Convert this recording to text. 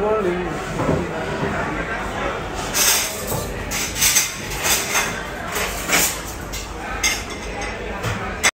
morning.